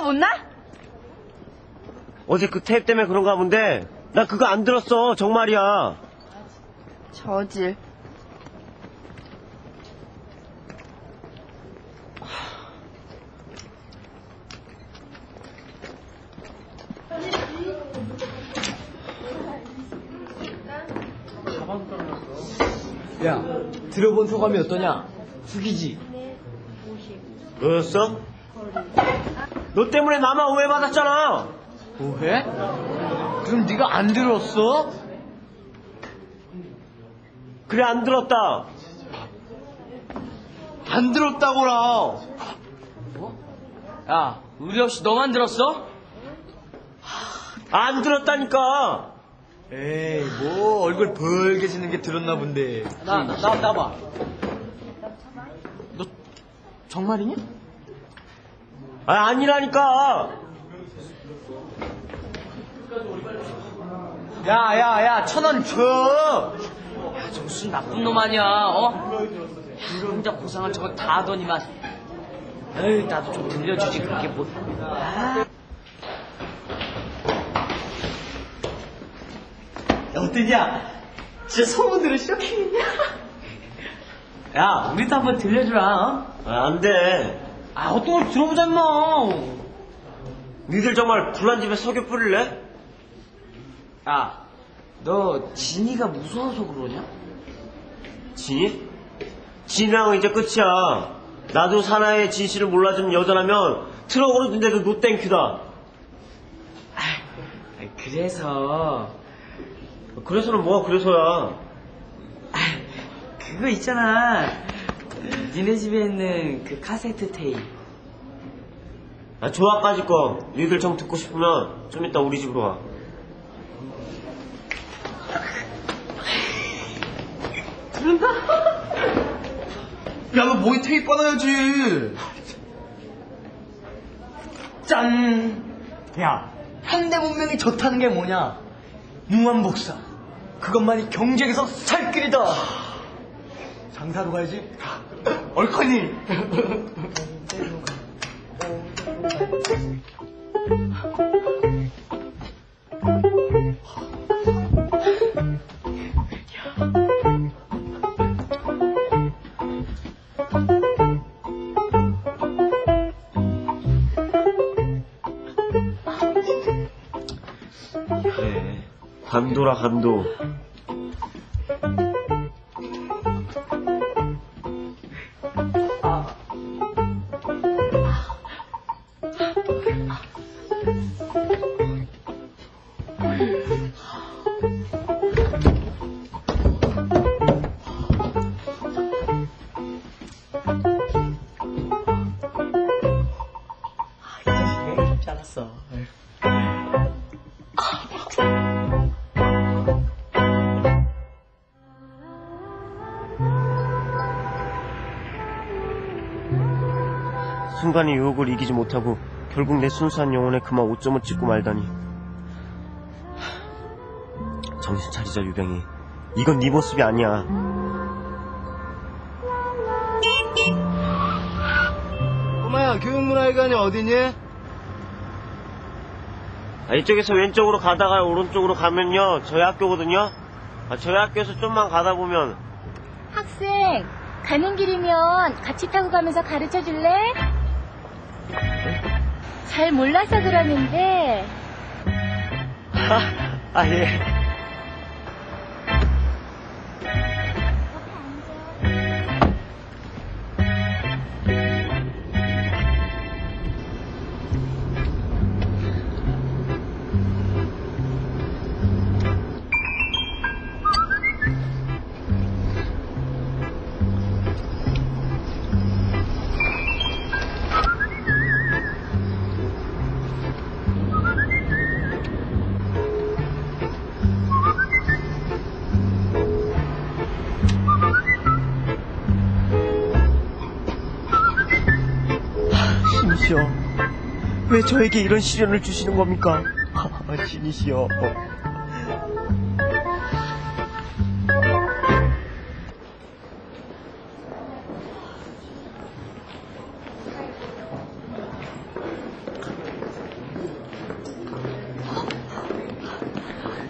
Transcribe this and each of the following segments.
귀가 못 나? 어제 그 테이프 때문에 그런가 본데 나 그거 안 들었어 정말이야 저질. 야, 들어본 소감이 어떠냐? 죽이지. 너였어? 너 때문에 나만 오해받았잖아 뭐해? 그럼 네가 안 들었어? 그래 안 들었다 안 들었다고라. 야, 우리 없이 너만 들었어? 안 들었다니까 에이, 뭐 얼굴 벌게 지는 게 들었나 본데. 나, 나, 나, 나 봐. 너 정말이냐? 아 아니라니까 야, 야, 야, 천 원 줘. 야, 정수 나쁜 놈 아니야, 어? 야, 혼자 고상한 저거 다 하더니만. 에이, 나도 좀 들려주지, 그게 뭐. 아. 야, 어떠냐? 진짜 소문 들을 쇼킹이냐? 야, 우리도 한번 들려주라, 어? 아, 안 돼 아, 어떤 걸 들어보자, 임마. 니들 정말 불난 집에 석유 뿌릴래? 야, 너 진이가 무서워서 그러냐? 진이? 진이랑은 이제 끝이야 나도 사나이의 진실을 몰라주는 여자라면 트럭으로 준대도 노땡큐다 아, 그래서 그래서는 뭐가 그래서야 그거 있잖아. 니네 집에 있는 그 카세트 테이프. 아, 조합까지 거 니들 정 듣고 싶으면 좀 이따 우리 집으로 와 야, 너 모이 테이프 받아야지. 짠. 야, 현대 문명이 좋다는 게 뭐냐? 무한복사. 그것만이 경쟁에서 살 길이다. 장사로 가야지. 얼커니. 그래 감도라 감도 순간의 유혹을 이기지 못하고 결국 내 순수한 영혼에 그만 오점을 찍고 말다니. 하, 정신 차리자 유병이. 이건 네 모습이 아니야. 꼬마야 교육문화회관이 어디니? 아, 이쪽에서 왼쪽으로 가다가 오른쪽으로 가면요. 저희 학교거든요. 아, 저희 학교에서 좀만 가다 보면. 학생, 가는 길이면 같이 타고 가면서 가르쳐 줄래? 잘 몰라서 그러는데, 아 예. 신이시여, 왜 저에게 이런 시련을 주시는 겁니까? 아, 신이시여.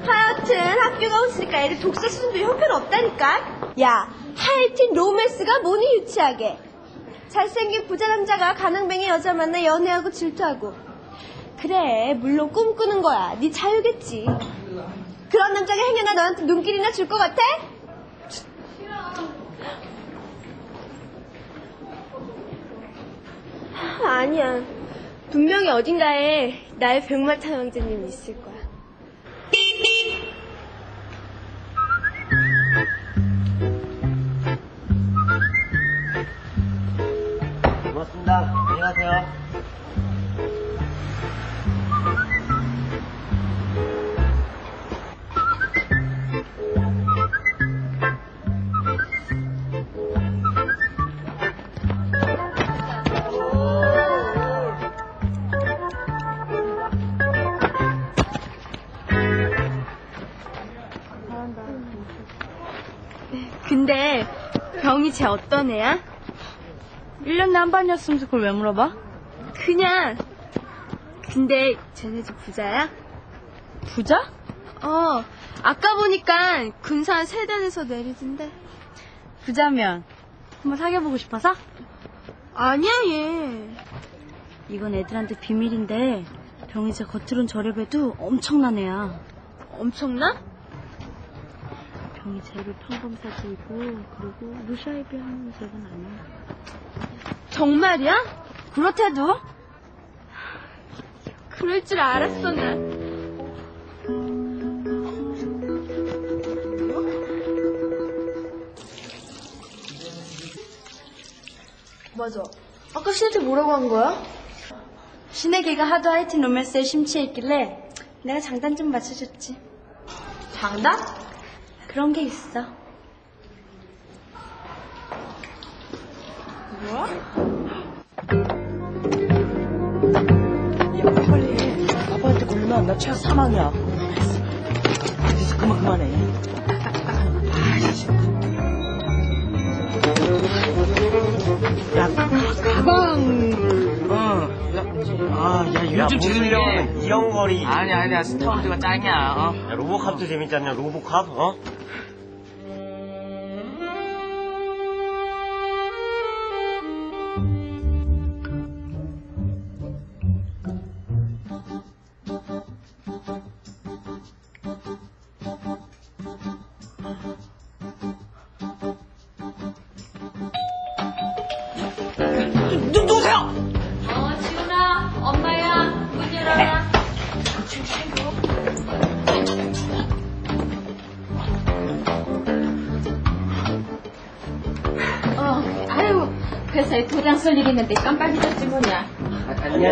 하여튼 학교가 없으니까 애들 독서 수준도 형편없다니까. 야, 하여튼 로맨스가 뭐니 유치하게. 잘생긴 부자 남자가 가난뱅이 여자 만나 연애하고 질투하고. 그래, 물론 꿈꾸는 거야. 네 자유겠지. 그런 남자가 행여나 너한테 눈길이나 줄 것 같아? 아니야. 분명히 어딘가에 나의 백마탄 왕자님이 있을 거야. 안녕하세요. 근데 병이 쟤 어떤 애야? 1년에 한 번이었으면서 그걸 왜 물어봐? 그냥. 근데 쟤네 집 부자야? 부자? 어. 아까 보니까 군산 세단에서 내리던데. 부자면 한번 사귀어보고 싶어서? 아니야 얘. 이건 애들한테 비밀인데 병이 쟤 겉으론 저렴해도 엄청난 애야 엄청나? 병이 제일 평범사지이고 그리고 루샤이비 하는 제가 아니야 정말이야? 그렇대도 그럴 줄 알았어 나. 맞아. 아까 신한테 뭐라고 한 거야? 신의 개가 하도 하이틴 로맨스에 심취해 있길래 내가 장단 좀 맞춰줬지 장담? 그런 게 있어 아빠한테 걸리면 나 최악 사망이야. 그래서 그만 그만해. 야, 가방을. 어. 야, 아, 야, 야, 요즘 영화는 게. 이영거리. 아니야, 아니야. 스타워즈가 짱이야. 어. 야, 로보캅도 재밌지 않냐, 로보캅? 어? 어, 아유, 회사에 도